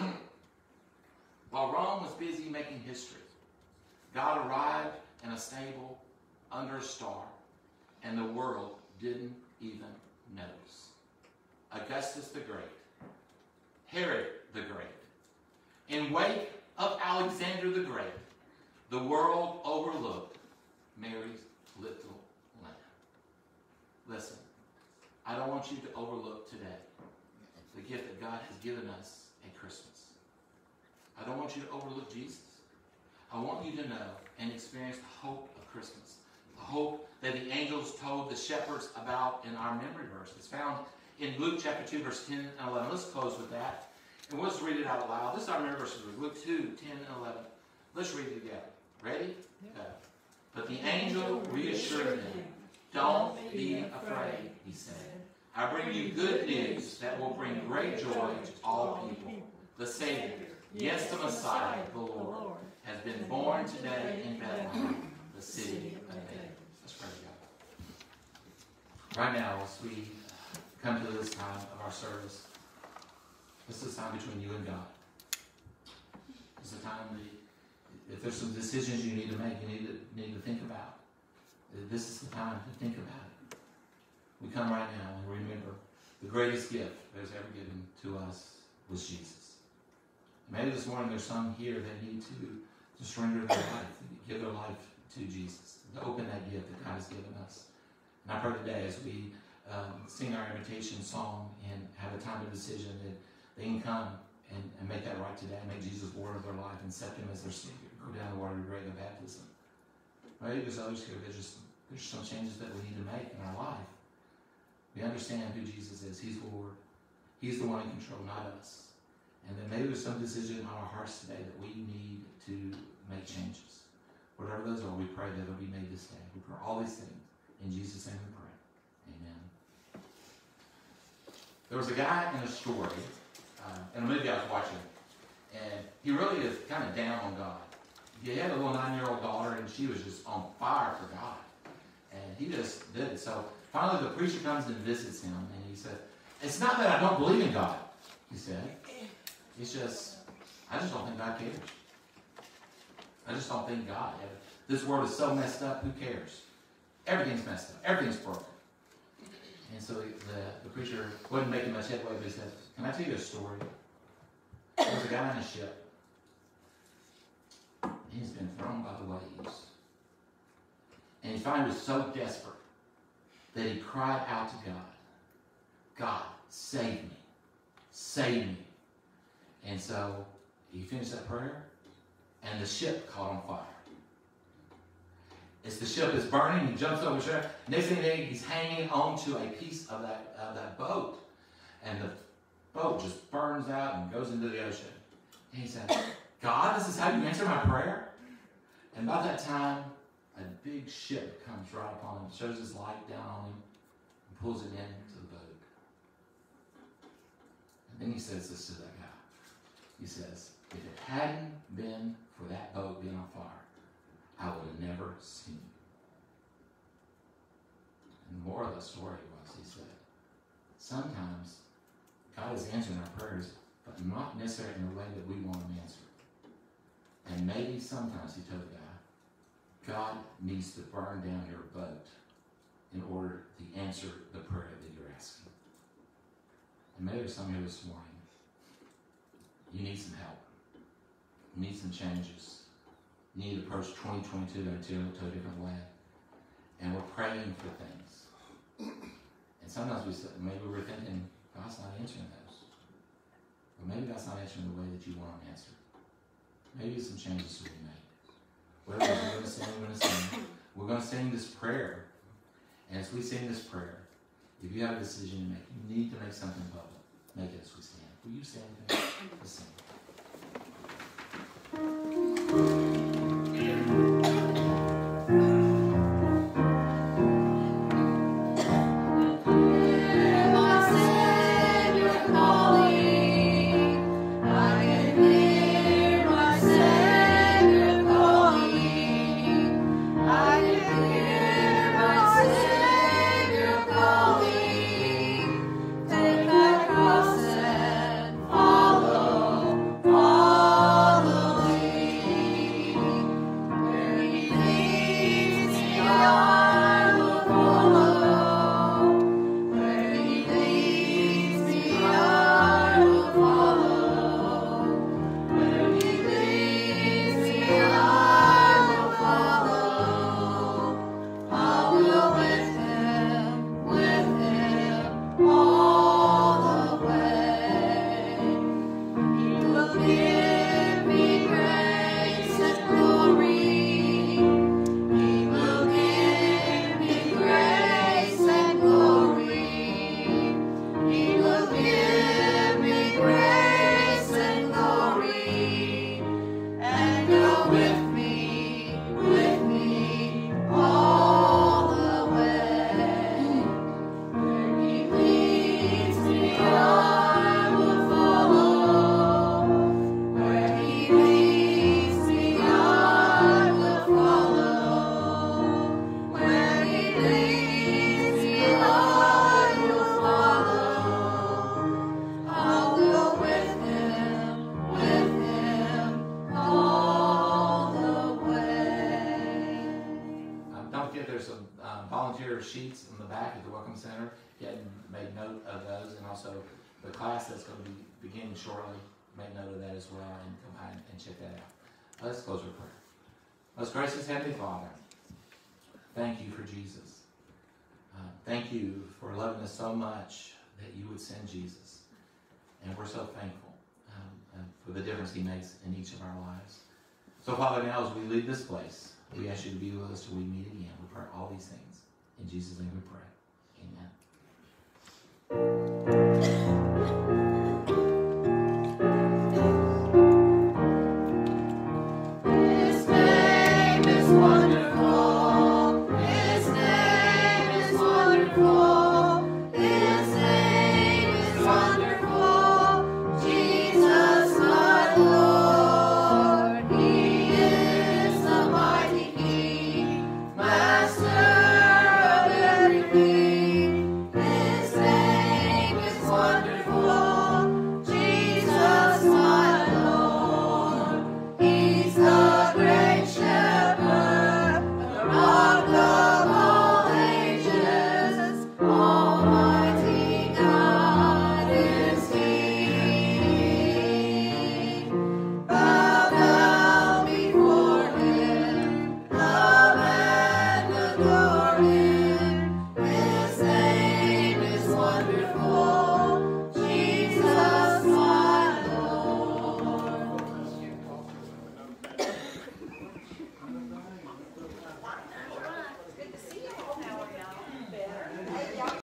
S6: While Rome was busy making history, God arrived in a stable under a star, and the world didn't even notice. Augustus the Great, Herod the Great, in wake of Alexander the Great, the world overlooked Mary's little lamb. Listen, I don't want you to overlook today the gift that God has given us at Christmas. I don't want you to overlook Jesus. I want you to know and experience the hope of Christmas. The hope that the angels told the shepherds about in our memory verse. It's found in Luke chapter 2, verse 10 and 11. Let's close with that. And let's read it out loud. This is our memory verse. Luke 2, 10 and 11. Let's read it together. Ready? Go. But the angel reassured them. Don't be afraid, he said. I bring you good news that will bring great joy to all people. The Savior, yes, the Messiah, the Lord, has been born today in Bethlehem, the city of David. Let's pray God. Right now, as we come to this time of our service, this is a time between you and God. It's a time that if there's some decisions you need to make, you need to, need to think about. This is the time to think about it. We come right now and remember the greatest gift that was ever given to us was Jesus. Maybe this morning there's some here that need to, to surrender their life, give their life to Jesus, to open that gift that God has given us. And I pray today as we um, sing our invitation song and have a time of decision that they can come and, and make that right today, make Jesus Lord of their life and accept Him as their Savior, go down the water of regular baptism. Maybe there's others here, there's just there's some changes that we need to make in our life. We understand who Jesus is. He's Lord. He's the one in control, not us. And then maybe there's some decision on our hearts today that we need to make changes. Whatever those are, we pray that it'll be made this day. We pray all these things. In Jesus' name we pray. Amen. There was a guy in a story, uh, in a movie I was watching, and he really is kind of down on God. He had a little nine-year-old daughter, and she was just on fire for God. And he just did it. So finally the preacher comes and visits him, and he said, It's not that I don't believe in God, he said. It's just, I just don't think God cares. I just don't think God. This world is so messed up, who cares? Everything's messed up. Everything's broken. And so the, the, preacher wasn't making much headway, but he said, Can I tell you a story? There was a guy on a ship. He's been thrown by the waves. And he finally was so desperate that he cried out to God, God, save me. Save me. And so he finished that prayer, and the ship caught on fire. As the ship is burning, he jumps over the ship. Next thing he's hanging onto a piece of that, of that boat. And the boat just burns out and goes into the ocean. And he said, God, this is how you answer my prayer? And by that time, a big ship comes right upon him, shows his light down on him, and pulls it into the boat.
S5: And then he says this to that guy. He says, if it hadn't been for that boat being on fire, I would have never seen you. And the moral of the story was, he said, sometimes God is answering our prayers, but not necessarily in the way that we want them answered. And maybe sometimes, he told the guy, God needs to burn down your boat in order to answer the prayer that you're asking. And maybe some of you this morning. You need some help. You need some changes. You need to approach 2022 in a to a different way. And we're praying for things. And sometimes we say, maybe we're thinking, God's not answering those. Or maybe God's not answering the way that you want them answered. Maybe some changes to be made. We're going to sing, we're going to sing. We're going to sing this prayer. And as we sing this prayer, if you have a decision to make, you need to make something public. Make it as we stand. Will you stand? Let's sing. Also the class that's going to be beginning shortly. Make note of that as well, and come by and, check that out. Let's close with prayer. Most gracious Heavenly Father, thank you for Jesus. Uh, thank you for loving us so much that you would send Jesus, and we're so thankful um, uh, for the difference He makes in each of our lives. So, Father, now as we leave this place, we ask you to be with us till we meet again. We pray all these things. In Jesus' name we pray. Thank you.